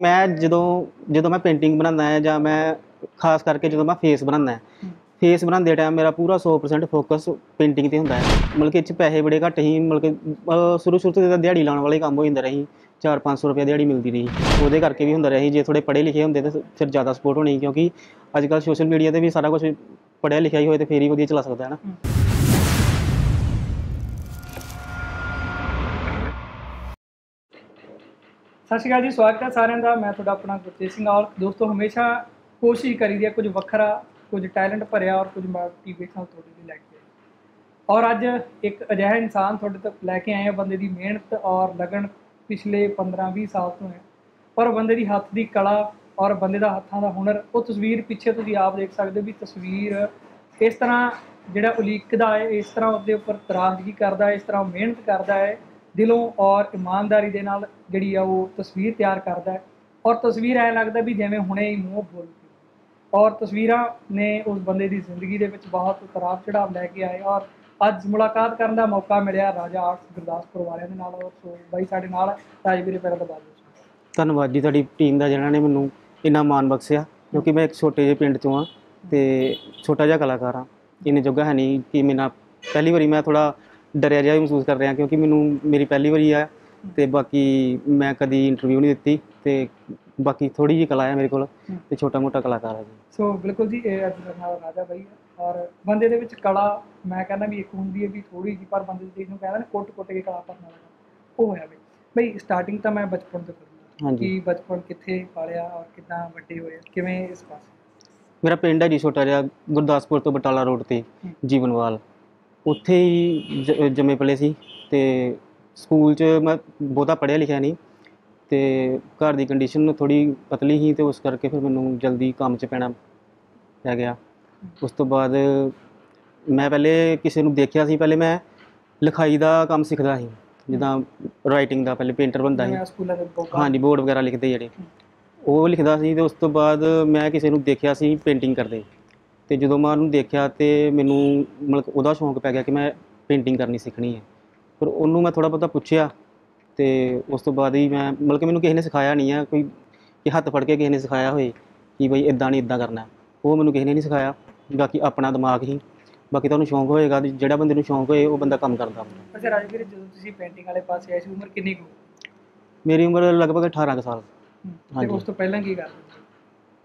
ਮੈਂ ਜਦੋਂ ਜਦੋਂ ਮੈਂ ਪੇਂਟਿੰਗ ਬਣਾਉਂਦਾ ਹੈ ਜਾਂ ਮੈਂ ਖਾਸ ਕਰਕੇ ਜਦੋਂ ਮੈਂ ਫੇਸ ਬਣਾਉਂਦਾ ਹੈ। ਫੇਸ ਬਣਾਉਂਦੇ ਟਾਈਮ ਮੇਰਾ ਪੂਰਾ 100% ਫੋਕਸ ਪੇਂਟਿੰਗ ਤੇ ਹੁੰਦਾ ਹੈ। ਮਤਲਬ ਕਿ ਇਹ 'ਚ ਪੈਸੇ ਬੜੇ ਘੱਟ ਹੀ ਮਤਲਬ ਕਿ ਅਹ ਸ਼ੁਰੂ ਸ਼ੁਰੂ ਤੋਂ ਜਿੱਦਾਂ ਦਿਹਾੜੀ ਲਾਉਣ ਵਾਲੇ ਕੰਮ ਹੋ ਜਾਂਦਾ ਰਹੀ 4-500 ਰੁਪਏ ਦਿਹਾੜੀ ਮਿਲਦੀ ਰਹੀ। ਉਹਦੇ ਕਰਕੇ ਵੀ ਹੁੰਦਾ ਰਿਹਾ ਜੇ ਥੋੜੇ ਪੜ੍ਹੇ ਲਿਖੇ ਹੁੰਦੇ ਤਾਂ ਫਿਰ ਜ਼ਿਆਦਾ ਸਪੋਰਟ ਹੋਣੀ ਕਿਉਂਕਿ ਅੱਜ ਕੱਲ੍ਹ ਸੋਸ਼ਲ ਮੀਡੀਆ ਤੇ ਵੀ ਸਾਰਾ ਕੁਝ ਪੜ੍ਹਿਆ ਲਿਖਿਆ ਹੀ ਹੋਏ ਤੇ ਫੇਰ ਹੀ ਵਧੀਆ ਚਲਾ ਸਕਦਾ ਹੈ ਨਾ। ਸਤਿ ਸ਼੍ਰੀ ਅਕਾਲ ਜੀ, ਸਵਾਗਤ ਹੈ ਸਾਰਿਆਂ ਦਾ। ਮੈਂ ਤੁਹਾਡਾ ਆਪਣਾ ਗੁਰਤੇਜ ਸਿੰਘ ਔਰ ਦੋਸਤੋ, ਹਮੇਸ਼ਾ ਕੋਸ਼ਿਸ਼ ਕਰੀਦੀ ਹੈ ਕੁਝ ਵੱਖਰਾ, ਕੁਝ ਟੈਲੈਂਟ ਭਰਿਆ ਔਰ ਕੁਝ ਮੋਟੀਵੇਸ਼ਨਲ ਤੁਹਾਡੇ ਲਈ ਲੈ ਕੇ ਔਰ ਅੱਜ ਇੱਕ ਅਜਿਹਾ ਇਨਸਾਨ ਤੁਹਾਡੇ ਤੱਕ ਲੈ ਕੇ ਆਏ ਹਾਂ ਬੰਦੇ ਦੀ ਮਿਹਨਤ ਔਰ ਲਗਨ ਪਿਛਲੇ 15-20 ਸਾਲ ਤੋਂ ਹੈ। ਪਰ ਬੰਦੇ ਦੀ ਹੱਥ ਦੀ ਕਲਾ ਔਰ ਬੰਦੇ ਦਾ ਹੱਥਾਂ ਦਾ ਹੁਨਰ, ਉਹ ਤਸਵੀਰ ਪਿੱਛੇ ਤੁਸੀਂ ਆਪ ਦੇਖ ਸਕਦੇ ਹੋ ਵੀ ਤਸਵੀਰ ਇਸ ਤਰ੍ਹਾਂ ਜਿਹੜਾ ਉਲੀਕਦਾ ਹੈ, ਇਸ ਤਰ੍ਹਾਂ ਉਹਦੇ ਉੱਪਰ ਤਰਾਜ਼ਗੀ ਕਰਦਾ ਹੈ, ਇਸ ਤਰ੍ਹਾਂ ਮਿਹਨਤ ਕਰਦਾ ਹੈ। ਦਿਲੋਂ ਔਰ ਇਮਾਨਦਾਰੀ ਦੇ ਨਾਲ ਜਿਹੜੀ ਆ ਉਹ ਤਸਵੀਰ ਤਿਆਰ ਕਰਦਾ ਹੈ। ਔਰ ਤਸਵੀਰ ਐ ਲੱਗਦਾ ਵੀ ਜਿਵੇਂ ਹੁਣੇ ਹੀ ਮੂੰਹ ਬੋਲ ਪਈ ਔਰ ਤਸਵੀਰਾਂ ਨੇ ਉਸ ਬੰਦੇ ਦੀ ਜ਼ਿੰਦਗੀ ਦੇ ਵਿੱਚ ਬਹੁਤ ਉਤਰਾਅ ਚੜਾਅ ਲੈ ਕੇ ਆਏ ਔਰ ਅੱਜ ਮੁਲਾਕਾਤ ਕਰਨ ਦਾ ਮੌਕਾ ਮਿਲਿਆ ਰਾਜਾ ਆਰਟਸ ਗੁਰਦਾਸਪੁਰ ਵਾਲਿਆਂ ਦੇ ਨਾਲ। ਔਰ ਸੋ ਬਾਈ ਸਾਡੇ ਨਾਲ ਰਾਜ ਵੀਰੇ ਪਹਿਲਾਂ ਤਾਂ ਬਾਅਦ ਧੰਨਵਾਦ ਜੀ, ਤੁਹਾਡੀ ਟੀਮ ਦਾ ਜਿਹਨਾਂ ਨੇ ਮੈਨੂੰ ਇੰਨਾ ਮਾਣ ਬਖਸ਼ਿਆ, ਕਿਉਂਕਿ ਮੈਂ ਇੱਕ ਛੋਟੇ ਜਿਹੇ ਪਿੰਡ ਚੋਂ ਆ ਤੇ ਛੋਟਾ ਜਿਹਾ ਕਲਾਕਾਰ ਆ ਇਹਨੇ ਜੋਗਾ ਹੈ ਨਹੀਂ ਕਿ ਮੇਰਾ ਪਹਿਲੀ ਵਾਰੀ ਮੈਂ ਥੋੜਾ ਡਰਿਆ ਜਿਹਾ ਵੀ ਮਹਿਸੂਸ ਕਰ ਰਿਹਾ ਕਿਉਂਕਿ ਮੈਨੂੰ ਮੇਰੀ ਪਹਿਲੀ ਵਾਰੀ ਆ ਤੇ ਬਾਕੀ ਮੈਂ ਕਦੀ ਇੰਟਰਵਿਊ ਨਹੀਂ ਦਿੱਤੀ ਤੇ ਬਾਕੀ ਥੋੜੀ ਜਿਹੀ ਕਲਾ ਹੈ ਮੇਰੇ ਕੋਲ ਤੇ ਛੋਟਾ ਮੋਟਾ ਕਲਾਕਾਰ ਹੈ ਜੀ। ਸੋ ਬਿਲਕੁਲ ਜੀ ਇਹ ਅੱਜ ਨਾਲ ਰਾਜਾ ਬਾਈ ਔਰ ਬੰਦੇ ਦੇ ਵਿੱਚ ਕਲਾ ਮੈਂ ਕਹਿੰਦਾ ਵੀ ਇੱਕ ਹੁੰਦੀ ਹੈ ਵੀ ਥੋੜੀ ਜਿਹੀ ਪਰ ਬੰਦੇ ਦੀ ਚੀਜ਼ ਨੂੰ ਕਹਿੰਦਾ ਨਾ ਕੁੱਟ ਕੁੱਟ ਕੇ ਕਲਾ ਕੰਮ। ਉਹ ਹੋਇਆ ਬਈ ਬਈ ਸਟਾਰਟਿੰਗ ਤਾਂ ਮੈਂ ਬਚਪਨ ਤੋਂ ਹਾਂਜੀ। ਕਿ ਬਚਪਨ ਕਿੱਥੇ ਪਾਲਿਆ ਔਰ ਕਿੱਦਾਂ ਵੱਡੇ ਹੋਏ ਕਿਵੇਂ ਇਸ ਪਾਸੇ? ਮੇਰਾ ਪਿੰਡ ਹੈ ਜੀ ਛੋਟਾ ਜਿਹਾ ਗੁਰਦਾਸਪੁਰ ਤੋਂ ਬਟਾਲਾ ਰੋਡ ਤੇ। ਜੀਵਨਵਾਲ। ਉੱਥੇ ਹੀ ਜ- ਜੰਮੇ ਪਲੇ ਸੀ ਤੇ ਸਕੂਲ 'ਚ ਮੈਂ ਬਹੁਤਾ ਪੜ੍ਹਿਆ ਲਿਖਿਆ ਨਹੀਂ ਤੇ ਘਰ ਦੀ ਕੰਡੀਸ਼ਨ ਥੋੜੀ ਪਤਲੀ ਸੀ ਤੇ ਉਸ ਕਰਕੇ ਫਿਰ ਮੈਨੂੰ ਜਲਦੀ ਕੰਮ 'ਚ ਪੈਣਾ ਪੈ ਗਿਆ। ਉਸ ਤੋਂ ਬਾਅਦ ਮੈਂ ਪਹਿਲੇ ਕਿਸੇ ਨੂੰ ਦੇਖਿਆ ਸੀ ਪਹਿਲੇ ਮੈਂ ਲਿਖਾਈ ਦਾ ਕੰਮ ਸਿੱਖਦਾ ਸੀ ਜਿੱਦਾਂ ਰਾਈਟਿੰਗ ਦਾ ਪਹਿਲੇ ਪੇਂਟਰ ਬਣਦਾ ਸੀ। ਜਿਵੇਂ ਸਕੂਲਾਂ ਦੇ ਹਾਂਜੀ ਬੋਰਡ ਵਗੈਰਾ ਲਿਖਦੇ ਜਿਹੜੇ। ਉਹ ਲਿਖਦਾ ਸੀ ਤੇ ਉਸ ਤੋਂ ਬਾਅਦ ਮੈਂ ਕਿਸੇ ਨੂੰ ਦੇਖਿਆ ਸੀ ਪੇਂਟਿੰਗ ਕਰਦੇ। ਤੇ ਜਦੋਂ ਮੈਂ ਉਹਨੂੰ ਦੇਖਿਆ ਤੇ ਮੈਨੂੰ ਮਤਲਬ ਉਹਦਾ ਸ਼ੌਂਕ ਪੈ ਗਿਆ ਕਿ ਮੈਂ ਪੇਂਟਿੰਗ ਕਰਨੀ ਸਿੱਖਣੀ ਹੈ। ਪਰ ਉਹਨੂੰ ਮੈਂ ਥੋੜਾ ਬਹੁਤਾ ਪੁੱਛਿਆ ਤੇ ਉਸ ਤੋਂ ਬਾਅਦ ਹੀ ਮੈਂ ਮਤਲਬ ਕਿ ਮੈਨੂੰ ਕਿਸੇ ਨੇ ਸਿਖਾਇਆ ਨਹੀਂ ਹੈ ਕੋਈ ਕਿ ਹੱਥ ਫੜ ਕੇ ਕਿਸੇ ਨੇ ਸਿਖਾਇਆ ਹੋਏ ਕਿ ਬਈ ਇਦਾਂ ਨਹੀਂ ਇਦਾਂ ਕਰਨਾ। ਉਹ ਮੈਨੂੰ ਕਿਸੇ ਨੇ ਨਹੀਂ ਸਿਖਾਇਆ ਬਾਕੀ ਆਪਣਾ ਦਿਮਾਗ ਹੀ। ਬਾਕੀ ਤੁਹਾਨੂੰ ਸ਼ੌਂਕ ਹੋਏਗਾ ਜਿਹੜਾ ਬੰਦੇ ਨੂੰ ਸ਼ੌਂਕ ਹੋਏ ਉਹ ਬੰਦਾ ਕੰਮ ਕਰਦਾ ਅੱਛਾ ਰਾਜਵੀਰ ਜਦੋਂ ਤੁਸੀਂ ਪੇਂਟਿੰਗ ਵਾਲੇ ਪਾਸੇ ਆਏ ਸੀ ਉਮਰ ਕਿੰਨੀ ਕੁ ਮੇਰੀ ਉਮਰ ਲਗਭਗ 18 ਕੁ ਸਾਲ। ਹਾਂਜੀ। ਉਸ ਤੋਂ ਪਹਿਲਾਂ ਕੀ ਕਰਦੇ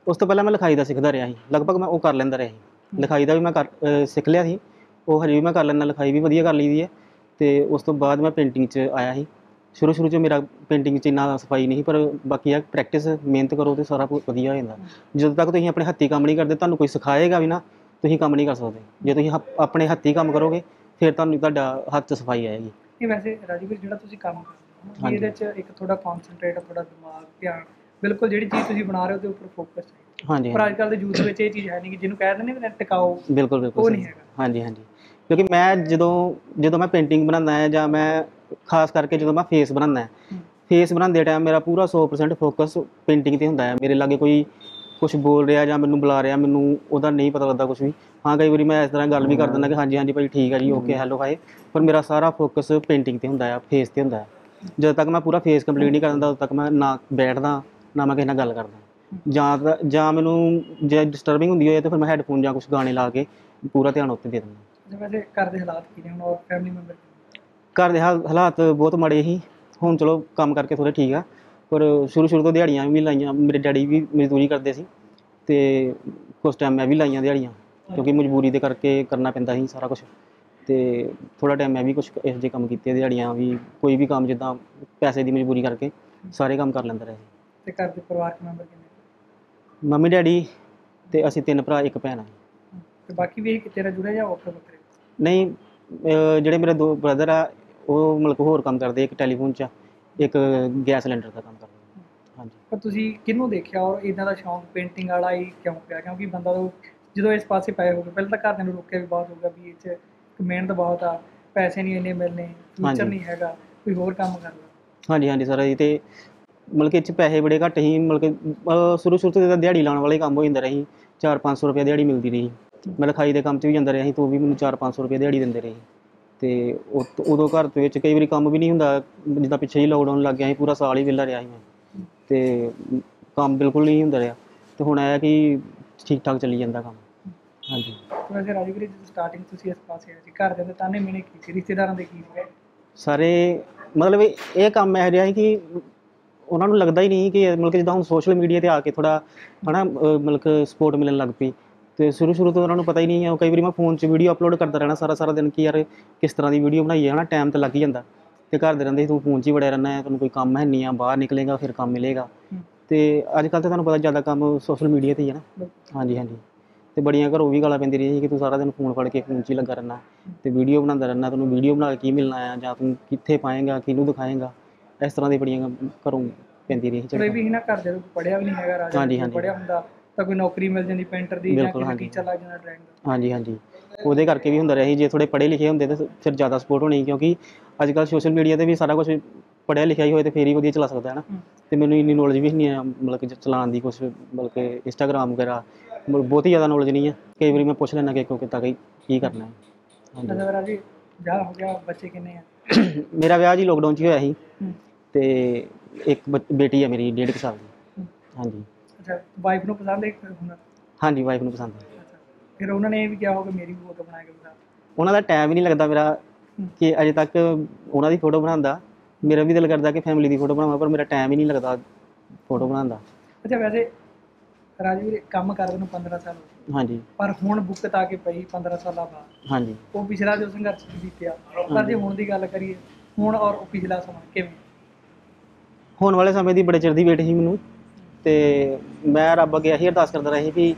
ਉਸ ਤੋਂ ਪਹਿਲਾਂ ਮੈਂ ਲਿਖਾਈ ਦਾ ਸਿੱਖਦਾ ਰਿਹਾ ਸੀ। ਲਗਭਗ ਮੈਂ ਉਹ ਕਰ ਲੈਂਦਾ ਰਿਹਾ ਸੀ। ਲਿਖਾਈ ਦਾ ਵੀ ਮੈਂ ਕਰ ਸਿੱਖ ਲਿਆ ਸੀ। ਉਹ ਹਜੇ ਵੀ ਮੈਂ ਕਰ ਲੈਂਦਾ ਲਿਖਾਈ ਵੀ ਵਧੀਆ ਕਰ ਲਈਦੀ ਹੈ। ਤੇ ਉਸ ਤੋਂ ਬਾਅਦ ਮੈਂ ਪੇਂਟਿੰਗ 'ਚ ਆਇਆ ਸੀ। ਸ਼ੁਰੂ ਸ਼ੁਰੂ 'ਚ ਮੇਰਾ ਪੇਂਟਿੰਗ 'ਚ ਇੰਨਾ ਸਫ਼ਾਈ ਨਹੀਂ ਪਰ ਬਾਕੀ ਆ ਪ੍ਰੈਕਟਿਸ ਮਿਹਨਤ ਕਰੋ ਤੇ ਸਾਰਾ ਕੁਝ ਵਧੀਆ ਹੋ ਜਾਂਦਾ। ਜਦੋਂ ਤੱਕ ਤੁਸੀਂ ਆਪਣੇ ਹੱਥੀਂ ਕੰਮ ਨਹੀਂ ਕਰਦੇ ਤੁਹਾਨੂੰ ਕੋਈ ਸਿਖਾਏਗਾ ਵੀ ਨਾ ਤੁਸੀਂ ਕੰਮ ਨਹੀਂ ਕਰ ਸਕਦੇ। ਜੇ ਤੁਸੀਂ ਆਪਣੇ ਹੱਥੀਂ ਕੰਮ ਕਰੋਗੇ ਫਿਰ ਤੁਹਾਨੂੰ ਤੁਹਾਡਾ ਹੱਥ 'ਚ ਸਫ਼ਾਈ ਆਏਗੀ। ਇਹ ਵੈਸੇ ਰਾਜਵੀਰ ਜਿਹੜਾ ਤੁਸੀਂ ਕੰਮ ਕਰਦੇ ਹੋ। ਇਹਦੇ 'ਚ ਇੱਕ ਥੋੜਾ ਕਨਸੈਂਟਰੇਟ ਥੋੜਾ ਦਿਮਾਗ ਧਿਆਨ ਬਿਲਕੁਲ ਜਿਹੜੀ ਚੀਜ਼ ਤੁਸੀਂ ਬਣਾ ਰਹੇ ਹੋ ਉਹਦੇ ਉੱਪਰ ਫੋਕਸ ਹੈ। ਹਾਂਜੀ ਪਰ ਅੱਜ ਕੱਲ੍ਹ ਦੇ ਯੂਥ ਵਿੱਚ ਇਹ ਚੀਜ਼ ਹੈ ਨਹੀਂ ਕਿ ਜਿਹਨੂੰ ਕਹਿ ਦਿੰਦੇ ਨੇ ਟਿਕਾਓ ਬਿਲਕੁਲ ਬਿਲਕੁਲ ਉਹ। ਨਹੀਂ ਹੈਗਾ। ਹਾਂਜੀ ਹਾਂਜੀ। ਕਿਉਂਕਿ ਮੈਂ ਜਦੋਂ ਜਦੋਂ ਮੈਂ ਪੇਂਟਿੰਗ ਬਣਾਉਂਦਾ ਹੈ ਜਾਂ ਮੈਂ ਖਾਸ ਕਰਕੇ ਜਦੋਂ ਮੈਂ ਫੇਸ ਬਣਾਉਂਦਾ ਹੈ। ਫੇਸ ਬਣਾਉਂਦੇ ਟਾਈਮ ਮੇਰਾ ਪੂਰਾ 100% ਫੋਕਸ ਪੇਂਟਿੰਗ ਤੇ ਹੁੰਦਾ ਹੈ। ਮੇਰੇ ਲਾਗੇ ਕੋਈ ਕੁਝ ਬੋਲ ਰਿਹਾ ਜਾਂ ਮੈਨੂੰ ਬੁਲਾ ਰਿਹਾ ਮੈਨੂੰ ਉਹਦਾ ਨਹੀਂ ਪਤਾ ਲੱਗਦਾ ਕੁਝ ਵੀ। ਹਾਂ ਕਈ ਵਾਰੀ ਮੈਂ ਇਸ ਤਰ੍ਹਾਂ ਗੱਲ ਵੀ ਕਰ ਦਿੰਦਾ ਕਿ ਹਾਂਜੀ ਹਾਂਜੀ ਭਾਈ ਠੀਕ ਹੈ ਜੀ ਓਕੇ ਹੈਲੋ ਹਾਏ ਪਰ ਮੇਰਾ ਸਾਰਾ ਫੋਕਸ ਪੇਂਟਿੰਗ ਤੇ ਹੁੰਦਾ ਹੈ ਫੇਸ ਤੇ ਹੁੰਦਾ ਹੈ। ਜਦੋਂ ਤੱਕ ਮੈਂ ਪੂਰਾ ਫੇਸ ਕੰਪਲੀਟ ਨਹੀਂ ਕਰਦਾ ਉਦੋਂ ਤੱਕ ਮੈਂ ਨਾ ਬੈਠਦਾ ਨਾ ਮੈਂ ਕਿਸੇ ਨਾਲ ਗੱਲ ਕਰਦਾ। ਜਾਂ ਤਾਂ- ਜਾਂ ਮੈਨੂੰ ਜੇ ਡਿਸਟਰਬਿੰਗ ਹੁੰਦੀ ਹੋਏ ਤਾਂ ਫਿਰ ਮੈਂ ਹੈੱਡਫੋਨ ਜਾਂ ਕੁਝ ਗਾਣੇ ਲਾ ਕੇ ਪੂਰਾ ਧਿਆਨ ਉੱਤੇ ਦੇ ਦਿੰਦਾ। ਵੈਸੇ ਘਰ ਦੇ ਹਾਲਾਤ ਕੀ ਨੇ ਹੁਣ ਔਰ ਫੈਮਿਲੀ ਮੈਂਬਰ ਘਰ ਦੇ ਹਾਲ- ਹਾਲਾਤ ਬਹੁਤ ਮਾੜੇ ਸੀ। ਹੁਣ ਚਲੋ ਕੰਮ ਕਰਕੇ ਥੋੜੇ ਠੀਕ ਆ। ਪਰ ਸ਼ੁਰੂ ਸ਼ੁਰੂ ਤੋਂ ਦਿਹਾੜੀਆਂ ਵੀ ਲਾਈਆਂ। ਮੇਰੇ ਡੈਡੀ ਵੀ ਮਜ਼ਦੂਰੀ ਕਰਦੇ ਸੀ ਤੇ ਕੁਛ ਟਾਈਮ ਮੈਂ ਵੀ ਲਾਈਆਂ ਦਿਹਾੜੀਆਂ ਕਿਉਂਕਿ ਮਜਬੂਰੀ ਦੇ ਕਰਕੇ ਕਰਨਾ ਪੈਂਦਾ ਸੀ ਸਾਰਾ ਕੁਝ ਤੇ ਥੋੜਾ ਟਾਈਮ ਮੈਂ ਵੀ ਕੁਝ ਇਹੋ ਜਿਹੇ ਕੰਮ ਕੀਤੇ ਦਿਹਾੜੀਆਂ ਵੀ ਕੋਈ ਵੀ ਕੰਮ ਜਿੱਦਾਂ ਪੈਸੇ ਦੀ ਮਜਬੂਰੀ ਕਰਕੇ ਸਾਰੇ ਕੰਮ ਕਰ ਲੈਂਦਾ ਰਿਹਾ ਸੀ। ਤੇ ਘਰ ਦੇ ਪਰਿਵਾਰਕ ਮੈਂਬਰ ਕਿੰਨੇ? ਮੰਮੀ ਡੈਡੀ ਤੇ ਅਸੀਂ ਤਿੰਨ ਭਰਾ ਇੱਕ ਭੈਣ ਆ ਤੇ ਬਾਕੀ ਵੀ ਇਹ ਕਿਤੇ ਨਾਲ ਜੁੜੇ ਜਾਂ ਵੱਖਰੇ ਵੱਖਰੇ? ਨਹੀਂ ਜਿਹੜੇ ਮੇਰੇ ਦੋ ਬ੍ਰਦਰ ਆ ਉਹ ਮਤਲਬ ਹੋਰ ਕੰਮ ਕਰਦੇ ਇੱਕ ਟੈਲੀਫੋਨ 'ਚ ਇੱਕ ਗੈਸ ਸਿਲੰਡਰ ਦਾ ਕੰਮ ਕਰਦੇ। ਹਾਂਜੀ। ਪਰ ਤੁਸੀਂ ਕਿਹਨੂੰ ਦੇਖਿਆ ਔਰ ਇਦਾਂ ਦਾ ਸ਼ੌਂਕ ਪੇਂਟਿੰਗ ਵਾਲਾ ਹੀ ਕਿਉਂ ਪਿਆ? ਕਿਉਂਕਿ ਬੰਦਾ ਉਹ ਜਦੋਂ ਇਸ ਪਾਸੇ ਪਏ ਹੋਗੇ ਪਹਿਲਾਂ ਤਾਂ ਘਰਦਿਆਂ ਨੂੰ ਰੋਕਿਆ ਵੀ ਬਹੁਤ ਹੋਊਗਾ ਵੀ ਇਹ 'ਚ ਮਿਹਨਤ ਬਹੁਤ ਆ ਪੈਸੇ ਨਹੀਂ ਇੰਨੇ ਮਿਲਨੇ ਫਿਊਚਰ। ਨਹੀਂ ਹੈਗਾ ਕੋਈ ਹੋਰ ਕੰਮ ਕਰ ਲਓ ਹਾਂਜੀ ਹਾਂਜੀ ਸਰ ਜੀ ਤੇ ਮਤਲਬ ਕਿ 'ਚ ਪੈਸੇ ਬੜੇ ਘੱਟ ਸੀ ਮਤਲਬ ਕਿ ਅਹ ਸ਼ੁਰੂ ਸ਼ੁਰੂ ਤੋਂ ਜਿੱਦਾਂ ਦਿਹਾੜੀ ਲਾਉਣ ਵਾਲੇ ਕੰਮ ਹੋ ਜਾਂਦਾ ਰਹੀ 4-500 ਰੁਪਏ ਦਿਹਾੜੀ ਮਿਲਦੀ ਰਹੀ। ਮੈਂ ਲਿਖਾਈ ਦੇ ਕੰਮ 'ਚ ਵੀ ਜਾਂਦਾ ਰਿਹਾ ਸੀ ਤਾਂ ਵੀ ਮੈਨੂੰ 4-500 ਰੁਪਏ ਦਿਹਾੜੀ ਦਿੰਦੇ ਰਹੇ। ਤੇ ਉਦੋਂ ਘਰ ਦੇ ਵਿੱਚ ਕਈ ਵਾਰੀ ਕੰਮ ਵੀ ਨਹੀਂ ਹੁੰਦਾ ਜਿੱਦਾਂ ਪਿੱਛੇ ਹੀ ਲੋਕਡਾਊਨ ਲੱਗ ਗਿਆ ਸੀ ਪੂਰਾ ਸਾਲ ਹੀ ਵਿਹਲਾ ਰਿਹਾ ਸੀ ਮੈਂ। ਤੇ ਕੰਮ ਬਿਲਕੁਲ ਨਹੀਂ ਹੁੰਦਾ ਰਿਹਾ। ਤੇ ਹੁਣ ਹੈ ਕਿ ਠੀਕ ਠਾਕ ਚੱਲੀ ਜਾਂਦਾ ਕੰਮ। ਹਾਂਜੀ। ਤੇ ਵੈਸੇ ਰਾਜੂ ਵੀਰੇ ਜਦੋਂ ਸਟਾਰਟਿੰਗ ਤੁਸੀਂ ਇਸ ਪਾਸੇ ਆਏ ਸੀ ਘਰ ਦੇ ਅੰਦਰ ਤਾਨੇ ਮਿਹਣੇ ਕੀ ਸੀ? ਰਿਸ਼ਤੇਦਾਰਾਂ ਦੇ ਕੀ ਸੀ ਸਾਰੇ ਮਤਲਬ ਇਹ ਕੰਮ ਇਹੋ ਜਿਹਾ ਹੈ ਕਿ ਉਹਨਾਂ ਨੂੰ ਲੱਗਦਾ ਹੀ ਨਹੀਂ ਕਿ ਮਤਲਬ ਜਿੱਦਾਂ ਹੁਣ ਸੋਸ਼ਲ ਮੀਡੀਆ ਤੇ ਆ ਕੇ ਥੋੜਾ ਹਨਾ ਮਤਲਬ ਸਪੋਰਟ ਮਿਲਣ ਲੱਗ ਪਈ। ਤੇ ਸ਼ੁਰੂ ਸ਼ੁਰੂ ਤੋਂ ਉਹਨਾਂ ਨੂੰ ਪਤਾ ਹੀ ਨਹੀਂ ਹੈ ਕਈ ਵਾਰੀ ਮੈਂ ਫੋਨ 'ਚ ਵੀਡੀਓ ਅਪਲੋਡ ਕਰਦਾ ਰਹਿਣਾ ਸਾਰਾ ਸਾਰਾ ਦਿਨ ਕਿ ਯਾਰ ਕਿਸ ਤਰ੍ਹਾਂ ਦੀ ਵੀਡੀਓ ਬਣਾਈ ਹੈ ਹਨਾ ਟਾਈਮ ਤੇ ਲੱਗ ਹੀ ਜਾਂਦਾ। ਤੇ ਘਰ ਦੇ ਰਹਿੰਦੇ ਸੀ, ਤੂੰ ਫੋਨ 'ਚ ਹੀ ਵੜਿਆ ਰਹਿਣਾ ਹੈ ਤੈਨੂੰ ਕੋਈ ਕੰਮ ਹੈ ਨਹੀਂ ਆ ਬਾਹਰ ਨਿਕਲੇਗਾ ਫਿਰ ਕੰਮ ਮਿਲੇਗਾ। ਤੇ ਅੱਜ ਕੱਲ੍ਹ ਤਾਂ ਤੁਹਾਨੂੰ ਪਤਾ ਜ਼ਿਆਦਾ ਕੰਮ ਸੋਸ਼ਲ ਮੀਡੀਆ ਤੇ ਹੀ ਹੈ ਨਾ। ਹਾਂਜੀ ਹਾਂਜੀ। ਤੇ ਬੜੀਆਂ ਘਰੋਂ ਵੀ ਗਾਲਾਂ ਪੈਂਦੀ ਰਹੀ ਕਿ ਤੂੰ ਸਾਰਾ ਦਿਨ ਫੋਨ ਫੜ ਕੇ ਫੋਨ 'ਚ ਹੀ ਲੱਗਾ ਰਹਿਣਾ। ਤੇ ਵੀਡੀਓ ਬਣਾਉਂਦਾ ਰਹਿਣਾ ਤੈਨੂੰ ਵੀਡੀਓ ਬਣਾ ਕੇ ਕੀ ਮਿਲਣਾ ਆ ਜਾਂ ਤੂੰ ਕਿੱਥੇ ਪਾਏਗਾ ਕਿਹਨੂੰ ਦਿਖਾਏਗਾ। ਇਸ ਤਰ੍ਹਾਂ ਦੀ ਬੜੀਆਂ ਘਰੋਂ ਪੈਂਦੀ ਰਹੀ ਇਹ ਵੀ ਨਾ ਘਰ ਦੇ ਪੜਿਆ ਵੀ ਨਹੀਂ ਹੈਗਾ ਰਾਜੂ ਹਾਂਜੀ, ਹਾਂਜੀ। ਪੜਿਆ ਹੁੰਦਾ ਤਾਂ ਕੋਈ ਨੌਕਰੀ ਮਿਲ ਜਾਂਦੀ ਪੇਂਟਰ ਦੀ ਜਾਂ ਬਿਲਕੁਲ, ਕਿਸੇ ਹਾਂਜੀ। ਟੀਚਰ ਲੱਗ ਜਾਂਦਾ ਡਰਾਇੰਗ ਦਾ। ਹਾਂਜੀ ਹਾਂਜੀ। ਉਹਦੇ ਕਰਕੇ ਵੀ ਹੁੰਦਾ ਰਿਹਾ ਸੀ ਜੇ ਥੋੜੇ ਪੜ੍ਹੇ ਲਿਖੇ ਹੁੰਦੇ ਤਾਂ ਫਿਰ ਜ਼ਿਆਦਾ ਸਪੋਰਟ ਹੋਣੀ ਕਿਉਂਕਿ ਅੱਜ ਕੱਲ੍ਹ ਸੋਸ਼ਲ ਮੀਡੀਆ ਤੇ ਵੀ ਸਾਰਾ ਕੁਝ ਪੜ੍ਹਿਆ ਲਿਖਿਆ ਹੀ ਹੋਏ ਤੇ ਫੇਰ ਹੀ ਵਧੀਆ ਚਲਾ ਸਕਦਾ ਹੈ ਨਾ? ਹੂੰ। ਤੇ ਮੈਨੂੰ ਇੰਨੀ ਨੌਲੇਜ ਵੀ ਨਹੀਂ ਹੈ ਮਤਲਬ ਕਿ ਚਲਾਉਣ ਦੀ ਕੁਝ ਮਤਲਬ ਕਿ ਇੰਸਟਾਗ੍ਰਾਮ ਵਗੈਰਾ ਮਤਲਬ ਬਹੁਤੀ ਜ਼ਿਆਦਾ ਨੌਲੇਜ ਨਹੀਂ ਹੈ ਕਈ ਵਾਰੀ ਮੈਂ ਪੁੱਛ ਲੈਣਾ ਕਿ ਕਿਉਂਕਿ ਤਾਂ ਕਿ ਕੀ ਕਰਨਾ ਹੈ। ਹਾਂਜੀ। ਅੱਛਾ ਰਾਜੂ ਵਿਆਹ ਹੋ ਗਿਆ ਬੱਚੇ ਕਿੰਨੇ ਆ? ਮੇਰਾ ਵਿਆਹ ਜੀ ਲੋਕਡਾਊਨ 'ਚ ਹੀ ਹੋਇਆ ਸੀ। ਹੂੰ। ਤੇ ਇੱਕ ਬੱਚ- ਬੇਟੀ ਹੈ ਮੇਰੀ ਡੇਢ ਕੁ ਸਾਲ ਦੀ। ਹਾਂਜੀ। ਅੱਛਾ ਵਾਈਫ ਨੂੰ ਪਸੰਦ ਹੈ ਹੁਨਰ ਹਾਂਜੀ ਵਾਈਫ ਨੂੰ ਪਸੰਦ ਹੈ। ਅੱਛਾ ਫਿਰ ਉਹਨਾਂ ਨੇ ਇਹ ਵੀ ਕਿਹਾ ਹੋਗਾ ਮੇਰੀ ਵੀ ਫੋਟੋ ਬਣਾ ਕੇ ਬਤਾ ਉਹਨਾਂ ਦਾ ਟਾਈਮ ਹੀ ਨਹੀਂ ਲੱਗਦਾ ਮੇਰਾ ਕਿ ਅਜੇ ਤੱਕ ਉਹਨਾਂ ਦੀ ਫੋਟੋ ਬਣਾਉਂਦਾ। ਮੇਰਾ ਵੀ ਦਿਲ ਕਰਦਾ ਕਿ ਫੈਮਿਲੀ ਦੀ ਫੋਟੋ ਬਣਾਵਾਂ ਪਰ ਮੇਰਾ ਟਾਈਮ ਹੀ ਨਹੀਂ ਲੱਗਦਾ ਫੋਟੋ ਬਣਾਉਣ ਦਾ। ਅੱਛਾ ਵੈਸੇ ਰਾਜੂ ਵੀਰੇ ਕੰਮ ਕਰਦੇ ਨੂੰ 15 ਸਾਲ ਹੋ ਗਏ। ਹਾਂਜੀ। ਪਰ ਹੁਣ ਬੁੱਕਤ ਆ ਕੇ ਪਈ 15 ਸਾਲਾਂ ਬਾਅਦ। ਹਾਂਜੀ। ਉਹ ਪਿਛਲਾ ਜੋ ਸੰਘਰਸ਼ ਬੀਤਿਆ ਪਰ ਜੇ ਹੁਣ ਦੀ ਗੱਲ ਕਰੀਏ ਹੁਣ ਔਰ ਉਹ ਪਿਛਲਾ ਸਮਾਂ ਕਿਵੇਂ? ਹੋਣ ਵਾਲੇ ਸਮੇਂ ਦੀ ਬੜੇ ਚਿਰ ਦੀ ਵੇਟ ਸੀ ਮੈਨੂੰ ਤੇ ਮੈਂ ਰੱਬ ਅੱਗੇ ਇਹੀ ਅਰਦਾਸ ਕਰਦਾ ਰਿਹਾ ਸੀ ਵੀ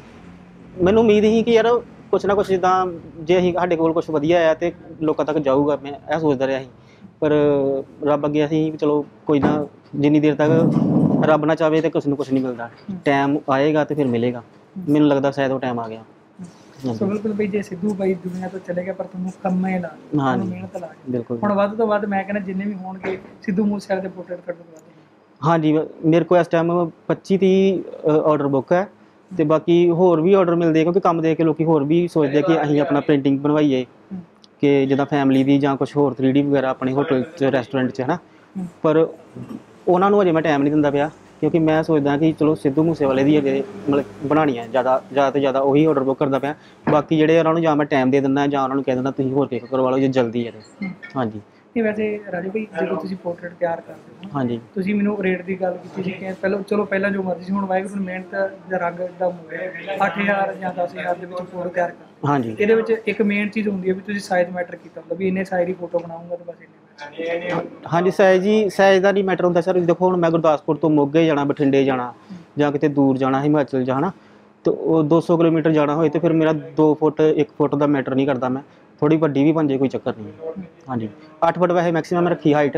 ਮੈਨੂੰ ਉਮੀਦ ਸੀ ਕਿ ਯਾਰ ਕੁਛ ਨਾ ਕੁਛ ਜਿੱਦਾਂ ਜੇ ਅਸੀਂ ਸਾਡੇ ਕੋਲ ਕੁਛ ਵਧੀਆ ਆ ਤੇ ਲੋਕਾਂ ਤੱਕ ਜਾਊਗਾ ਮੈਂ ਇਹ ਸੋਚਦਾ ਰਿਹਾ ਸੀ। ਪਰ ਰੱਬ ਅੱਗੇ ਅਸੀਂ ਚਲੋ ਕੋਈ ਨਾ ਜਿੰਨੀ ਦੇਰ ਤੱਕ ਰੱਬ ਨਾ ਚਾਵੇ ਤੇ ਕੁਛ ਨੂੰ ਕੁਛ ਨਹੀਂ ਮਿਲਦਾ। ਟਾਈਮ ਆਏਗਾ ਤੇ ਫਿਰ ਮਿਲੇਗਾ। ਮੈਨੂੰ ਲੱਗਦਾ ਸ਼ਾਇਦ ਉਹ ਟਾਈਮ ਆ ਗਿਆ। ਸੋ ਬਿਲਕੁਲ ਬਈ ਜੇ ਸਿੱਧੂ ਬਾਈ ਦੁਨੀਆ ਤੋਂ ਚਲੇ ਗਿਆ ਪਰ ਤੁਹਾਨੂੰ ਕੰਮ ਹੀ ਲਾ ਤੁਹਾਨੂੰ ਮਿਹਨਤ ਲਾ ਬਿਲਕੁਲ। ਹੁਣ ਵੱਧ ਤੋਂ ਵੱਧ ਮੈਂ ਕਹਿੰਦਾ ਜਿੰਨੇ ਵੀ ਹੋਣਗੇ ਸਿੱਧੂ ਮੂਸੇਵਾਲੇ ਦੇ ਪੋਰਟਰੇਟ ਕੱਢ ਦਵਾ ਹਾਂਜੀ ਮੇਰੇ ਕੋਲ ਇਸ ਟਾਈਮ 25 30 ਆਰਡਰ ਬੁੱਕ ਹੈ ਤੇ ਬਾਕੀ ਹੋਰ ਵੀ ਆਰਡਰ ਮਿਲਦੇ ਕਿਉਂਕਿ ਕੰਮ ਦੇਖ ਕੇ ਲੋਕੀ ਹੋਰ ਵੀ ਸੋਚਦੇ ਕਿ ਅਸੀਂ ਆਪਣਾ ਪ੍ਰਿੰਟਿੰਗ ਬਣਵਾਈਏ ਕਿ ਜਿੱਦਾਂ ਫੈਮਿਲੀ ਦੀ ਜਾਂ ਕੁਝ ਹੋਰ 3D ਵਗੈਰਾ ਆਪਣੇ ਹੋਟਲ 'ਚ ਰੈਸਟੋਰੈਂਟ 'ਚ ਹਨਾ। ਪਰ ਉਹਨਾਂ ਨੂੰ ਅਜੇ ਮੈਂ ਟਾਈਮ ਨਹੀਂ ਦਿੰਦਾ ਪਿਆ ਕਿਉਂਕਿ ਮੈਂ ਸੋਚਦਾ ਕਿ ਚਲੋ ਸਿੱਧੂ ਮੂਸੇਵਾਲੇ ਦੀ ਅਜੇ ਮਤਲਬ ਬਣਾਉਣੀ ਹੈ ਜ਼ਿਆਦਾ ਜ਼ਿਆਦਾ ਤੋਂ ਜ਼ਿਆਦਾ ਉਹੀ ਆਰਡਰ ਬੁੱਕ ਕਰਦਾ ਪਿਆ। ਬਾਕੀ ਜਿਹੜੇ ਉਹਨਾਂ ਨੂੰ ਜਾਂ ਮੈਂ ਟਾਈਮ ਦੇ ਦਿੰਦਾ ਜਾਂ ਉਹਨਾਂ ਨੂੰ ਕਹਿ ਦਿੰਦਾ ਤੁਸੀਂ ਹੋਰ ਕਿਕ ਕਰਵਾ ਲਓ ਜੇ ਜਲਦੀ ਹੈ ਤੇ। ਹਾਂਜੀ। ਇਹ ਵੈਸੇ ਰਾਜੂ ਭਾਈ ਜਦੋਂ ਤੁਸੀਂ ਪੋਰਟਰੇਟ ਤਿਆਰ ਕਰਦੇ ਹੋ ਹਾਂਜੀ। ਤੁਸੀਂ ਮੈਨੂੰ ਰੇਟ ਦੀ ਗੱਲ ਕੀਤੀ ਸੀ ਕਿ ਪਹਿਲਾਂ ਚਲੋ ਪਹਿਲਾਂ ਜੋ ਮਰਜ਼ੀ ਸੀ ਹੁਣ ਵਾਹਿਗੁਰੂ ਨੇ ਮਿਹਨਤ ਦਾ ਰੰਗ ਦਾ ਮੁੱਲ 8000 ਜਾਂ 10000 ਦੇ ਵਿੱਚ ਫੋਟੋ ਤਿਆਰ ਕਰ ਹਾਂਜੀ। ਇਹਦੇ ਵਿੱਚ ਇੱਕ ਮੇਨ ਚੀਜ਼ ਹੁੰਦੀ ਹੈ ਵੀ ਤੁਸੀਂ ਸਾਈਜ਼ ਮੈਟਰ ਕੀਤਾ ਹੁੰਦਾ ਵੀ ਇੰਨੇ ਸਾਈਜ਼ ਦੀ ਫੋਟੋ ਬਣਾਉਂਗਾ ਤਾਂ ਬਸ ਇੰਨੇ ਹਾਂਜੀ ਸਾਈਜ਼ ਜੀ ਸਾਈਜ਼ ਦਾ ਨਹੀਂ ਮੈਟਰ ਹੁੰਦਾ ਸਰ ਦੇਖੋ ਹੁਣ ਮੈਂ ਗੁਰਦਾਸਪੁਰ ਤੋਂ ਮੋਗੇ ਜਾਣਾ ਬਠਿੰਡੇ ਜਾਣਾ ਜਾਂ ਕਿਤੇ ਦੂਰ ਜਾਣਾ ਹਿਮਾਚਲ ਜਾਣਾ ਤੇ ਉਹ 200 ਕਿਲੋਮੀਟਰ ਜਾਣਾ ਹੋਏ ਤੇ ਫਿਰ ਮੇਰਾ 2 ਫੁੱਟ 1 ਫੁੱਟ ਦਾ ਮੈਟਰ ਨਹੀਂ ਕਰਦਾ ਮੈਂ। ਥੋੜੀ ਵੱਡੀ ਵੀ ਬਣ ਜੇ ਕੋਈ ਚੱਕਰ ਨਹੀਂ। ਹਾਂਜੀ। 8 ਫੁੱਟ ਵੈਸੇ ਮੈਕਸਿਮਮ ਰੱਖੀ ਹਾਈਟ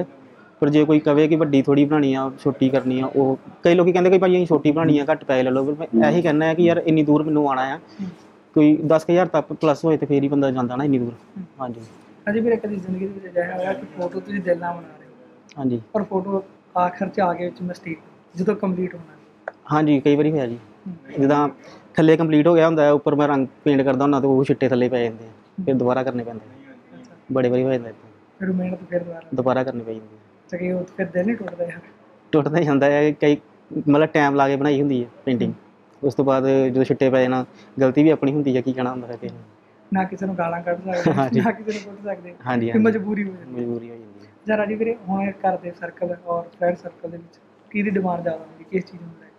ਪਰ ਜੇ ਕੋਈ ਕਵੇ ਕਿ ਵੱਡੀ ਥੋੜੀ ਬਣਾਣੀ ਆ ਛੋਟੀ ਕਰਨੀ ਆ ਉਹ ਕਈ ਲੋਕੀ ਕਹਿੰਦੇ ਕਿ ਭਾਈ ਅਸੀਂ ਛੋਟੀ ਬਣਾਣੀ ਆ ਘੱਟ ਪੈਸੇ ਲੈ ਲਓ। ਪਰ ਮੈਂ ਇਹੀ ਕਹਿੰਦਾ ਹੈ ਕਿ ਯਾਰ ਇੰਨੀ ਦੂਰ ਮੈਨੂੰ ਆਣਾ ਆ। ਕੋਈ 10000 ਤੱਕ ਪਲੱਸ ਹੋਏ ਤੇ ਫੇਰ ਹੀ ਬੰਦਾ ਜਾਂਦਾ ਨਾ ਇੰਨੀ ਦੂਰ। ਹਾਂਜੀ। ਅਜੇ ਵੀਰੇ ਕਦੀ ਜ਼ਿੰਦਗੀ ਦੇ ਵਿੱਚ ਅਜਿਹਾ ਹੋਇਆ ਕਿ ਫੋਟੋ ਤੁਸੀਂ ਦਿਲ ਨਾਲ ਬਣਾ ਰਹੇ ਹੋ? ਹਾਂਜੀ। ਪਰ ਫੋਟੋ ਆਖਰ 'ਚ ਆ ਕੇ ਵਿੱਚ ਮਿਸਟੇਕ ਜਦੋਂ ਕੰਪਲੀਟ ਹੋਣਾ। ਹਾਂਜੀ ਕਈ ਵਾਰੀ ਹੋਇਆ ਜੀ। ਜਿੱਦਾਂ ਥੱਲੇ ਕੰਪਲੀਟ ਹੋ ਗਿਆ ਹੁੰਦਾ ਹੈ ਉੱਪਰ ਮੈਂ ਰੰਗ ਪੇਂਟ ਕਰਦਾ ਹੁੰਦਾ ਤੇ ਉਹ ਛਿੱਟੇ ਥੱਲੇ ਪੈ ਜਾਂਦੇ ਆ। ਫਿਰ ਦੁਬਾਰਾ ਕਰਨੇ ਪੈਂਦੇ ਆ। ਅੱਛਾ ਬੜੇ ਵਾਰੀ ਹੋ ਜਾਂਦਾ ਏਦਾਂ। ਫਿਰ ਉਹ ਮਿਹਨਤ ਫਿਰ ਦੁਬਾਰਾ ਦੁਬਾਰਾ ਕਰਨੇ ਪੈ ਜਾਂਦੇ ਆ। ਸਕੇ ਉਹ ਫਿਰ ਦਿਲ ਨਹੀਂ ਟੁੱਟਦਾ ਯਾਰ ਟੁੱਟਦਾ ਹੀ ਜਾਂਦਾ ਹੈ ਕਈ ਮਤਲਬ ਟਾਈਮ ਲਾ ਕੇ ਬਣਾਈ ਹੁੰਦੀ ਹੈ ਪੇਂਟਿੰਗ ਉਸ ਤੋਂ ਬਾਅਦ ਜਦੋਂ ਛਿੱਟੇ ਪੈ ਜਾਣਾ ਗਲਤੀ ਵੀ ਆਪਣੀ ਹੁੰਦੀ ਹੈ ਕੀ ਕਹਿਣਾ ਹੁੰਦਾ ਫਿਰ ਕਿਸੇ ਨੂੰ। ਕਿਸੇ ਨੂੰ ਗਾਲਾਂ ਕੱਢ ਸਕਦੇ ਹਾਂਜੀ। ਨਾ ਕਿਸੇ ਨੂੰ ਕੁੱਟ ਸਕਦੇ ਹਾਂਜੀ ਕਿ ਹਾਂਜੀ ਮਜਬੂਰੀ ਹੋ ਜਾਂਦੀ ਮਜਬੂਰੀ ਹੋ ਜਾਂਦੀ ਹੈ ਜਾਂ ਰਾਜੀ ਵੀਰੇ ਹੁਣ ਘਰ ਦੇ ਸਰਕਲ ਔਰ ਫਰੈਂਡ ਸਰਕਲ ਦੇ ਵਿੱਚ ਕਿਹਦੀ ਡਿਮਾਂਡ ਜ਼ਿਆਦਾ ਹੁੰਦੀ ਕਿਸ ਚੀਜ਼ ਨੂੰ ਲੈ ਕੇ?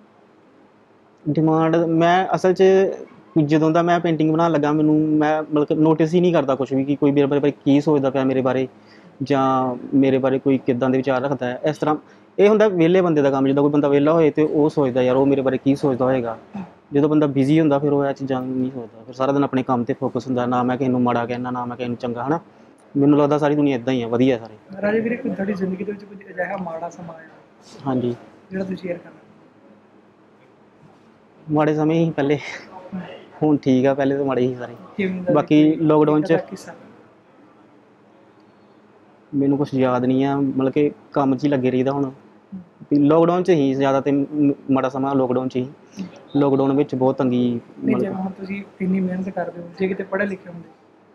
ਡਿਮਾਂਡ ਮੈਂ ਅਸਲ 'ਚ ਜਦੋਂ ਦਾ ਮੈਂ ਪੇਂਟਿੰਗ ਬਣਾਉਣ ਲੱਗਾ ਮੈਨੂੰ ਮੈਂ ਮਤਲਬ ਨੋਟਿਸ ਹੀ ਨਹੀਂ ਕਰਦਾ ਕੁਝ ਵੀ ਕਿ ਕੋਈ ਮੇਰੇ ਬਾਰੇ ਕੀ ਸੋਚਦਾ ਪਿਆ ਮੇਰੇ ਬਾਰੇ ਜਾਂ ਮੇਰੇ ਬਾਰੇ ਕੋਈ ਕਿੱਦਾਂ ਦੇ ਵਿਚਾਰ ਰੱਖਦਾ ਹੈ। ਇਸ ਤਰ੍ਹਾਂ ਇਹ ਹੁੰਦਾ ਵਿਹਲੇ ਬੰਦੇ ਦਾ ਕੰਮ ਜਦੋਂ ਕੋਈ ਬੰਦਾ ਵਿਹਲਾ ਹੋਏ ਤੇ ਉਹ ਸੋਚਦਾ ਯਾਰ ਉਹ ਮੇਰੇ ਬਾਰੇ ਕੀ ਸੋਚਦਾ ਹੋਏਗਾ? ਜਦੋਂ ਬੰਦਾ ਬਿਜ਼ੀ ਹੁੰਦਾ ਫਿਰ ਉਹ ਇਹ ਚੀਜ਼ਾਂ ਨਹੀਂ ਸੋਚਦਾ। ਫਿਰ ਸਾਰਾ ਦਿਨ ਆਪਣੇ ਕੰਮ ਤੇ ਫੋਕਸ ਹੁੰਦਾ ਨਾ ਮੈਂ ਕਿਸੇ ਨੂੰ ਮਾੜਾ ਕਹਿਣਾ ਨਾ ਮੈਂ ਕਿਸੇ ਨੂੰ ਚੰਗਾ ਹਨਾ? ਮੈਨੂੰ ਲੱਗਦਾ ਸਾਰੀ ਦੁਨੀਆ ਇਦਾਂ ਹੀ ਆ ਵਧੀਆ ਸਾਰੇ। ਰਾਜੀ ਵੀਰੇ ਕੋਈ ਤੁਹਾਡੀ ਜ਼ਿੰਦਗੀ ਦੇ ਵਿੱਚ ਕੁਝ ਅਜਿਹਾ ਮਾੜਾ ਸਮਾਂ ਆਇਆ? ਹਾਂਜੀ। ਜਿਹੜਾ ਤੁਸੀਂ ਸ਼ੇਅਰ ਕਰਨਾ ਮਾੜੇ ਸਮੇਂ ਹੀ ਪਹਿਲੇ। ਹੁਣ ਠੀਕ ਆ ਪਹਿਲੇ ਤਾਂ ਮਾੜੇ ਹੀ ਸਾਰੇ। ਬਾਕੀ ਲੋਕਡਾਊਨ 'ਚ ਮੈਨੂੰ ਕੁਝ ਯਾਦ ਨਹੀਂ ਆ ਮਤਲਬ ਕਿ ਕੰਮ 'ਚ ਹੀ ਲੱਗੇ ਰਹੀਦਾ ਹੁਣ। ਲੋਕਡਾਊਨ 'ਚ ਹੀ ਜ਼ਿਆਦਾ ਤੇ ਮਾੜਾ ਸਮਾਂ ਲੋਕਡਾਊਨ 'ਚ ਹੀ। ਲੋਕਡਾਊਨ ਵਿੱਚ ਬਹੁਤ ਤੰਗੀ ਨਹੀਂ ਮਤਲਬ ਜਿਵੇਂ ਹੁਣ ਤੁਸੀਂ ਇੰਨੀ ਮਿਹਨਤ ਕਰਦੇ ਹੋ ਜੇ ਕਿਤੇ ਪੜ੍ਹੇ ਲਿਖੇ ਹੁੰਦੇ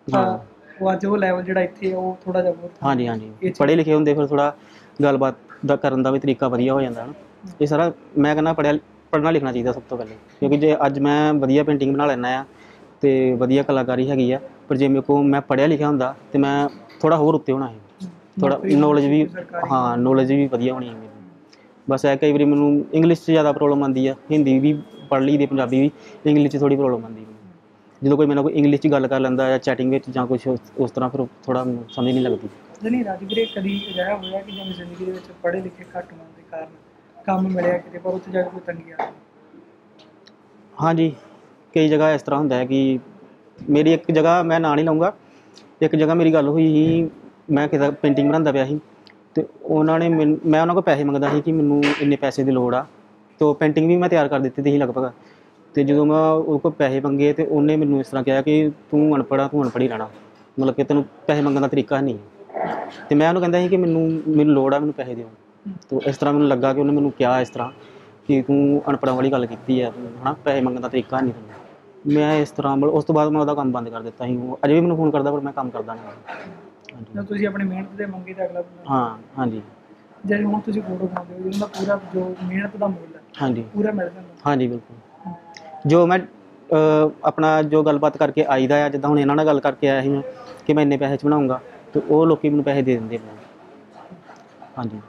ਤਾਂ ਹਾਂ। ਉਹ ਅੱਜ ਉਹ ਲੈਵਲ ਜਿਹੜਾ ਇੱਥੇ ਆ, ਉਹ ਥੋੜਾ ਜਿਹਾ ਬਹੁਤ ਹਾਂਜੀ ਹਾਂਜੀ। ਇਹ ਚੀਜ਼- ਪੜ੍ਹੇ ਲਿਖੇ ਹੁੰਦੇ ਫਿਰ ਥੋੜਾ ਗੱਲਬਾਤ ਦਾ ਕਰਨ ਦਾ ਵੀ ਤਰੀਕਾ ਵਧੀਆ ਹੋ ਜਾਂਦਾ ਹਨ। ਇਹ ਸਾਰਾ ਮੈਂ ਕਹਿੰਦਾ ਪੜਿਆ ਪੜ੍ਹਨਾ ਲਿਖਣਾ ਚਾਹੀਦਾ ਸਭ ਤੋਂ ਪਹਿਲੇ ਕਿਉਂਕਿ ਜੇ ਅੱਜ ਮੈਂ ਵਧੀਆ ਪੇਂਟਿੰਗ ਬਣਾ ਲੈਣਾ ਆ ਤੇ ਵਧੀਆ ਕਲਾਕਾਰੀ ਹੈਗੀ ਆ ਪਰ ਜੇ ਮੇਰੇ ਕੋਲ ਮੈਂ ਪੜਿਆ ਲਿਖਿਆ ਹੁੰਦਾ ਤੇ ਮੈਂ ਥੋੜਾ ਹੋਰ ਉੱਤੇ ਹੋਣਾ ਸੀ। ਥੋੜਾ ਨੌਕਰੀ ਨੌਲੇਜ ਵੀ ਹਾਂ ਨੌਲੇਜ ਵੀ ਵਧੀਆ ਹੋਣੀ ਹੈ ਮੇਰੀ ਬਸ ਇਹ ਕਈ ਵਾਰੀ ਮੈਨੂੰ ਇੰਗਲਿਸ਼ 'ਚ ਜ਼ਿਆਦਾ ਪ੍ਰੋਬਲਮ ਆਉਂਦੀ ਆ ਹਿੰਦੀ ਵੀ ਪੜ੍ਹ ਲਈ ਦੀ ਪੰਜਾਬੀ ਵੀ ਇੰਗਲਿਸ਼ 'ਚ ਥੋੜੀ ਪ੍ਰੋਬਲਮ ਆਉਂਦੀ। ਜਦੋਂ ਕੋਈ ਮੈਨੂੰ ਕੋਈ ਇੰਗਲਿਸ਼ 'ਚ ਗੱਲ ਕਰ ਲੈਂਦਾ ਜਾਂ ਚੈਟਿੰਗ ਵਿੱਚ ਜਾਂ ਕੁਝ ਉਸ ਤਰ੍ਹਾਂ ਫਿਰ ਥੋੜਾ ਸਮਝ ਨਹੀਂ ਲੱਗਦੀ। ਜਨੀ ਰਾਜਵੀਰੇ ਕਦੀ ਅਜਿਹਾ ਹੋਇਆ ਕਿ ਜਿਵੇਂ ਜ਼ਿੰਦਗੀ ਦੇ ਵਿੱਚ ਪੜ੍ਹੇ ਲਿਖੇ ਘੱਟ ਹੋਣ ਦੇ ਕਾਰਨ ਕੰਮ ਮਿਲਿਆ ਕਿਤੇ, ਪਰ ਉੱਥੇ ਜਾ ਕੇ ਕੋਈ ਤੰਗੀ ਆ ਹਾਂਜੀ, ਕਈ ਜਗ੍ਹਾ ਇਸ ਤਰ੍ਹਾਂ ਹੁੰਦਾ ਹੈ ਕਿ ਮੇਰੀ ਇੱਕ ਜਗ੍ਹਾ ਮੈਂ ਨਾਂ ਨਹੀਂ ਲਵਾਂਗਾ ਇੱਕ ਜਗ੍ਹਾ ਮੇਰੀ ਗੱਲ ਹੋਈ ਸੀ, ਮੈਂ ਕਿਤੇ ਪੇਂਟਿੰਗ ਬਣਾਉਂਦਾ ਪਿਆ ਸੀ ਤੇ ਉਹਨਾਂ ਨੇ ਮੈਨ- ਮੈਂ ਉਹਨਾਂ ਕੋਲ ਪੈਸੇ ਮੰਗਦਾ ਸੀ ਕਿ ਮੈਨੂੰ ਇੰਨੇ ਪੈਸੇ ਦੀ ਲੋੜ ਆ। ਤੋ ਪੇਂਟਿੰਗ ਵੀ ਮੈਂ ਤਿਆਰ ਕਰ ਦਿੱਤੀ ਸੀ ਲਗਭਗ। ਤੇ ਜਦੋਂ ਮੈਂ ਉਹ ਕੋਲ ਪੈਸੇ ਮੰਗੇ ਤੇ ਉਹਨੇ ਮੈਨੂੰ ਇਸ ਤਰ੍ਹਾਂ ਕਿਹਾ ਕਿ ਤੂੰ ਅਨਪੜ੍ਹ ਆ, ਤੂੰ ਅਨਪੜ੍ਹ ਹੀ ਰਹਿਣਾ। ਮਤਲਬ ਕਿ ਤੈਨੂੰ ਪੈਸੇ ਮੰਗਣ ਦਾ ਤਰੀਕਾ ਨਹੀਂ। ਹੈ। ਤੇ ਮੈਂ ਉਹਨੂੰ ਕਹਿੰਦਾ ਸੀ ਕਿ ਮੈਨੂੰ ਮੈਨੂੰ ਲੋੜ ਆ, ਮੈਨੂੰ ਪੈਸੇ ਦਿਓ। ਤੋ ਇਸ ਤਰ੍ਹਾਂ ਮੈਨੂੰ ਲੱਗਾ ਕਿ ਉਹਨੇ ਮੈਨੂੰ ਕਿਹਾ ਇਸ ਤਰ੍ਹਾਂ ਕਿ ਤੂੰ ਅਨਪੜ੍ਹਾਂ ਵਾਲੀ ਗੱਲ ਕੀਤੀ ਹੈ ਹਨਾ? ਪੈਸੇ ਮੰਗਣ ਦਾ ਤਰੀਕਾ ਨਹੀਂ ਤੈਨੂੰ ਮੈਂ ਇਸ ਤਰ੍ਹਾਂ ਮਤਲਬ ਉਸ ਤੋਂ ਬਾਅਦ ਮੈਂ ਉਹਦਾ ਕੰਮ ਬੰਦ ਕਰ ਦਿੱਤਾ ਸੀ। ਉਹ ਅਜੇ ਵੀ ਮੈਨੂੰ ਫੋਨ ਕਰਦਾ ਪਰ ਮੈਂ ਕੰਮ ਕਰਦਾ ਨਹੀਂ। ਹਾਂਜੀ। ਤੁਸੀਂ ਆਪਣੀ ਮਿਹਨਤ ਦੇ ਮੰਗੇ ਤਾਂ ਅਗਲਾ ਹਾਂ ਹਾਂਜੀ। ਜੇ ਹੁਣ ਤੁਸੀਂ ਫੋਟੋ ਬਣਾਉਂਦੇ ਹੋ ਜਿਹਦਾ ਪੂਰਾ ਜੋ ਮਿਹਨਤ ਦਾ ਮੁੱਲ ਹੈ ਹਾਂਜੀ। ਪੂਰਾ ਮਿਲ ਜਾਂਦਾ। ਹਾਂਜੀ ਬਿਲਕੁਲ। ਜੋ ਮੈਂ ਆਪਣਾ ਜੋ ਗੱਲਬਾਤ ਕਰਕੇ ਆਈਦਾ ਆ ਜਿੱਦਾਂ ਹੁਣ ਇਹਨਾਂ ਨਾਲ ਗੱਲ ਕਰਕੇ ਆਇਆ ਸੀ ਮੈਂ ਕਿ ਮੈਂ ਇੰਨੇ ਪੈਸੇ ਚ ਬਣਾਉਂਗਾ ਤੇ ਉਹ ਲੋਕੀ ਮੈਨੂੰ ਪੈਸੇ ਦੇ ਦਿੰਦੇ ਹਾਂਜੀ।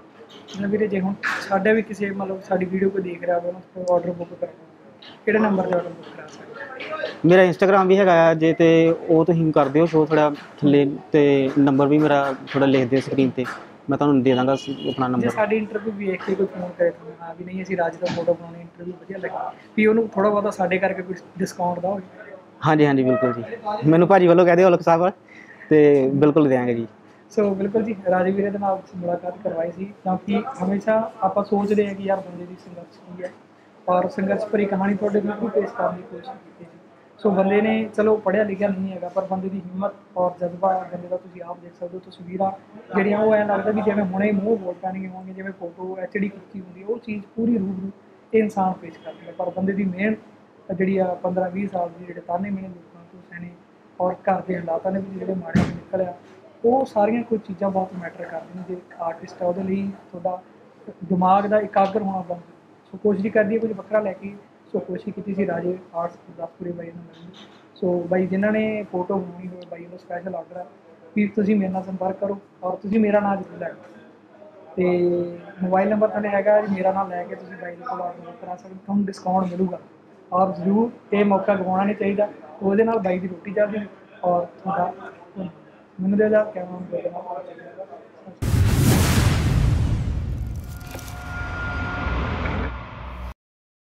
ਜਿਵੇਂ ਵੀਰੇ ਜੇ ਹੁਣ ਸਾਡੇ ਵੀ ਕਿਸੇ ਮਤਲਬ ਸਾਡੀ ਵੀਡੀਓ ਕੋ ਦੇਖ ਰਿਹਾ ਹੋਵੇ ਉਹਨਾਂ ਆਰਡਰ ਬੁੱਕ ਕਰਾਉਣਾ ਕਿਹੜੇ ਨੰਬਰ ਤੇ ਆਰਡਰ ਬੁੱਕ ਕਰਾ ਸਕਦੇ ਮੇਰਾ ਇੰਸਟਾਗ੍ਰam ਵੀ ਹੈਗਾ ਆ ਜੇ ਤੇ ਉਹ ਤੁਸੀਂ ਕਰ ਦਿਓ ਸ਼ੋ ਥੋੜਾ ਥੱਲੇ ਤੇ ਨੰਬਰ ਵੀ ਮੇਰਾ ਥੋੜਾ ਲਿਖ ਦਿਓ ਸਕਰੀਨ ਤੇ ਮੈਂ ਤੁਹਾਨੂੰ ਦੇ ਦਾਂਗਾ ਆਪਣਾ ਜੇ ਨੰਬਰ ਸਾਡੀ ਇੰਟਰਵਿਊ ਵੇਖ ਕੇ ਕੋਈ ਫੋਨ ਕਰੇ ਤੁਹਾਨੂੰ ਹਾਂ ਵੀ ਨਹੀਂ ਅਸੀਂ ਰਾਜ ਦਾ ਫੋਟੋ ਬਣਾਉਣੀ ਇੰਟਰਵਿਊ ਵਧੀਆ ਲੱਗੀ। ਵੀ ਉਹਨੂੰ ਥੋੜਾ ਬਹੁਤਾ ਸਾਡੇ ਕਰਕੇ ਕੋਈ ਡਿਸਕਾਊਂਟ ਦਾ ਹੋਵੇ। ਹਾਂਜੀ ਹਾਂਜੀ ਬਿਲਕੁਲ ਜੀ। ਮੈਨੂੰ ਭਾਜੀ ਵੱਲੋਂ ਕਹਿ ਦਿਓ ਔਲਖ ਸਾਹਿਬ ਤੇ ਬਿਲਕੁਲ ਦੇਵਾਂਗੇ ਜੀ। ਸੋ ਬਿਲਕੁਲ ਜੀ ਰਾਜਵੀਰੇ ਦੇ ਨਾਲ ਅਸੀਂ ਮੁਲਾਕਾਤ ਕਰਵਾਈ ਸੀ, ਕਿਉਂਕਿ ਹਮੇਸ਼ਾ ਆਪਾਂ ਸੋਚਦੇ ਹਾਂ ਕਿ ਯਾਰ ਬੰਦੇ ਦੀ ਸੰਘਰਸ਼ ਕੀ ਹੈ, ਔਰ ਸੰਘਰਸ਼ ਭਰੀ ਕਹਾਣੀ ਤੁਹਾਡੇ ਬਿਲਕੁਲ ਪੇਸ਼ ਕਰਨ ਦੀ ਕੋਸ਼ਿਸ਼ ਕੀਤੀ ਸੀ। ਸੋ ਬੰਦੇ ਨੇ, ਚਲੋ, ਪੜ੍ਹਿਆ ਲਿਖਿਆ ਨਹੀਂ ਹੈਗਾ, ਪਰ ਬੰਦੇ ਦੀ ਹਿੰਮਤ ਔਰ ਜਜ਼ਬਾ ਬੰਦੇ ਦਾ ਤੁਸੀਂ ਆਪ ਦੇਖ ਸਕਦੇ ਹੋ, ਤਸਵੀਰਾਂ ਜਿਹੜੀਆਂ ਉਹ ਐਂ ਲੱਗਦਾ ਵੀ ਜਿਵੇਂ ਹੁਣੇ ਮੂੰਹ ਬੋਲ ਪੈਣਗੇ ਹੋਣਗੇ, ਜਿਵੇਂ ਫੋਟੋ ਐਚਡੀ ਕੀਤੀ ਹੁੰਦੀ ਉਹ ਚੀਜ਼ ਪੂਰੀ ਰੂਬਰੂ ਇਹ ਇਨਸਾਨ ਪੇਸ਼ ਕਰਦਾ ਹੈ। ਪਰ ਬੰਦੇ ਦੀ ਮਿਹਨਤ ਜਿਹੜੀ ਆ 15 20 ਸਾਲ ਦੀ ਜਿਹੜੇ ਤਾਨੇ ਮਿਹਣੇ ਲੋਕਾਂ ਤੋਂ ਸਹਿਣੇ ਔਰ ਘਰ ਦੇ ਹਾਲਾਤਾਂ ਨੇ ਵੀ ਜਿਹੜੇ ਮਾੜੇ ਨਿਕਲਿਆ ਉਹ ਸਾਰੀਆਂ ਕੁਝ ਚੀਜ਼ਾਂ ਬਹੁਤ ਮੈਟਰ ਕਰਦੀਆਂ ਨੇ, ਜੇ ਆਰਟਿਸਟ ਹੈ ਉਹਦੇ ਲਈ ਤੁਹਾਡਾ ਦਿਮਾਗ ਦਾ ਇਕਾਗਰ ਹੋਣਾ ਬਹੁਤ ਸੋ ਕੋਸ਼ਿਸ਼ ਕਰਦੀ ਹੈ ਕੁਝ ਵੱਖਰਾ ਲੈ ਕੇ, ਸੋ ਕੋਸ਼ਿਸ਼ ਕੀਤੀ ਸੀ ਰਾਜੇ ਆਰਟਸ ਗੁਰਦਾਸਪੁਰੇ ਬਾਈ ਨੂੰ ਮਿਲਣ ਸੋ ਬਾਈ, ਜਿਨ੍ਹਾਂ ਨੇ ਫੋਟੋ ਬਣਾਉਣੀ ਹੋਵੇ ਬਾਈ ਦਾ ਸਪੈਸ਼ਲ ਆਰਡਰ ਹੈ ਵੀ ਤੁਸੀਂ ਮੇਰੇ ਨਾਲ ਸੰਪਰਕ ਕਰੋ ਔਰ ਤੁਸੀਂ ਮੇਰਾ ਨਾਮ ਜ਼ਰੂਰ ਲੈ ਤੇ ਮੋਬਾਈਲ ਨੰਬਰ ਤੁਹਾਡੇ ਹੈਗਾ ਜੀ, ਮੇਰਾ ਨਾਮ ਲੈ ਕੇ ਤੁਸੀਂ ਬਾਈ ਦੇ ਕੋਲ ਆਰਡਰ ਕਰਾ ਸਕਦੇ ਤੁਹਾਨੂੰ ਡਿਸਕਾਊਂਟ ਮਿਲੂਗਾ। ਔਰ ਜ਼ਰੂਰ ਇਹ ਮੌਕਾ ਗਵਾਉਣਾ ਨਹੀਂ ਚਾਹੀਦਾ, ਉਹਦੇ ਨਾਲ ਬਾਈ ਦੀ ਰੋਟੀ ਚੱਲਦੀ ਹੈ ਔਰ ਤੁਹਾਡਾ ਮੈਨੂੰ ਦੇ ਜਾ ਕੈਮਰਾ ਨੂੰ ਦੇ ਦੇਣਾ